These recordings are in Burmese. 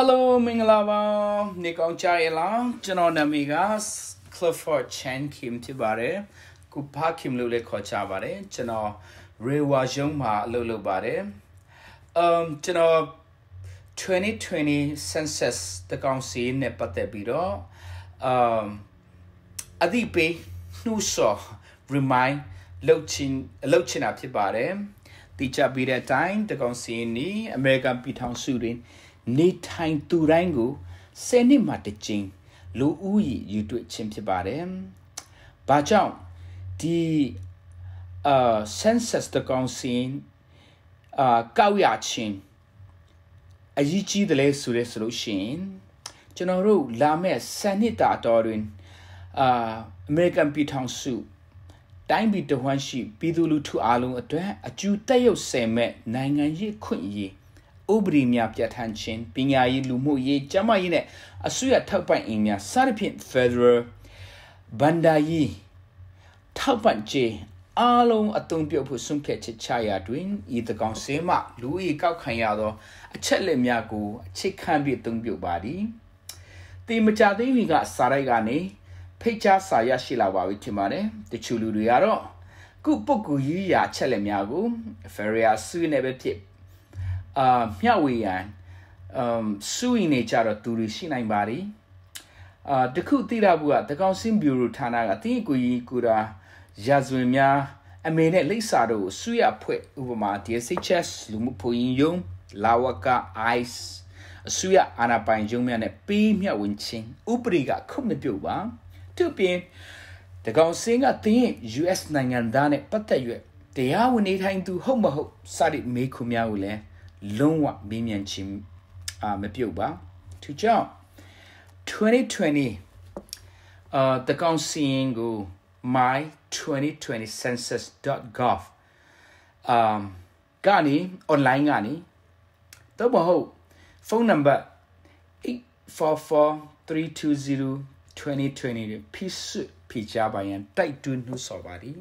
Hello မင်္ဂလာပါနေကောင်းကြရလားကျွန်တော်နာမည်က Clifford Chan Kim ဖြစ်ပါတယ်ကုဖာ Kim လို့လည်းခေါ်ကြပါတယ်ကျွန်တော် Rewa ရုံးမှာအလုပ်လုပ်ပါတယ် um ကျွန်တော်2020 census တကောင်စီနဲ့ပတ်သက်ပြီးတော့ um အသည့်ပေးနှူးစော remind လုပ်ချင်လုပ်ချင်တာဖြစ်ပါတယ်တိကျပြီးတဲ့အတိုင်းတကောင်စီနီ American ပြည်ထောင်စုတွင် နေထိုင်သူတိုင်းကို10နှစ်မှတစ်ကြိမ်လူဦးရေယူတွေ့ခြင်းဖြစ်ပါတယ်။ဘာကြောင့်ဒီအာ census တကောင်စီအာကောက်ရခြင်းအရေးကြီးတယ်လဲဆိုရဲဆိုလို့ရှိရင်ကျွန်တော်တို့လာမဲ့10နှစ်တာတော်တွင်အာအမေရိကန်ပြည်ထောင်စုတိုင်းပြည်တဝန်းရှိပြည်သူလူထုအားလုံးအတွက်အကျူတက်ရောက်ဆယ်မဲ့နိုင်ငံရေးခွင့်ရေး ဥပဒေများပြဋ္ဌာန်းခြင်းပညာရေးလူမှုရေးကျန်းမာရေးနဲ့အစိုးရထောက်ပံ့အင်များစသဖြင့် Federal ဘန္ဒာရေးထောက်ပံ့ခြင်းအားလုံးအသုံးပြုဖို့ဆုံးဖြတ်ချက်ချရာတွင်ဤတကောင်စင်းမှလူ၏ကောက်ခံရသော အချက်လက်များကိုအခြေခံပြီးအသုံးပြုပါသည်တေမကြသေးမီကစာရိုက်ကနေဖိတ်ကြားစာရရှိလာပါပြီထင်ပါတယ်တချို့လူတွေကတော့ခုပုတ်ကူရေးရာအချက်လက်များကို Feria ဆွေးနေပဲဖြစ် အာမျှဝေရန်အမ်စူးနေကြတော့သူတွေရှိနိုင်ပါ ರಿ အာတခုသိရဘူးကတကောင်စင်ဘျူရိုဌာနကအတင်းအကူကြီးကူတာရာဇဝင်များအမေနဲ့လိပ်စာတို့ဆွရဖွဲ့ဥပမာ DSHS လူမှုဖွံ့ယုံလာဝက ICE အစိုးရအာဏာပိုင်ရုံးများနဲ့ပေးမြတ်ဝင်ချင်းဥပဒေကခုမပြုတ်ပါသူပြင်တကောင်စင်ကတင်း US နိုင်ငံသားနဲ့ပတ်သက်၍တရားဝင်နေထိုင်သူဟုတ်မဟုတ်စသည့်မေးခွန်းများကိုလည်း လုံးဝမေးမြန်းခြင်းအာမပြုတ်ပါသူကြောင့်2020အာတကောင်စီရင်ကို my2020census.gov အမ်ကနေ online ကနေတော့မဟုတ်ဖုန်းနံပါတ်844-320-2020ဖိစဖိချပါရန်တိုက်တွန်းနှုတ်ဆော်ပါသည်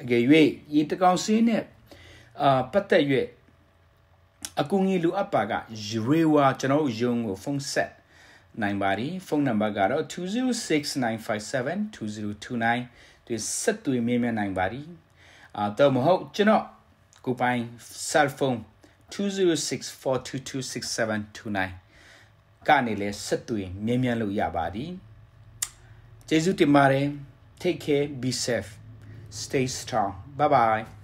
အကယ်၍ဤတကောင်စီနဲ့အာပတ်သက်၍ အကူအညီလိုအပ်ပါကရေဝါကျွန်တော်ရုံးကိုဖုန်းဆက်နိုင်ပါသည်ဖုန်းနံပါတ်ကတော့2069572029တွေဆက်သွယ်မေးမြန်းနိုင်ပါသည်အာတော့မဟုတ်ကျွန်တော်ကိုပိုင် cell phone 2064226729ကနေလဲဆက်သွယ်မြင်မြန်လို့ရပါသည်ကျေးဇူးတင်ပါတယ် take care be safe stay strong bye bye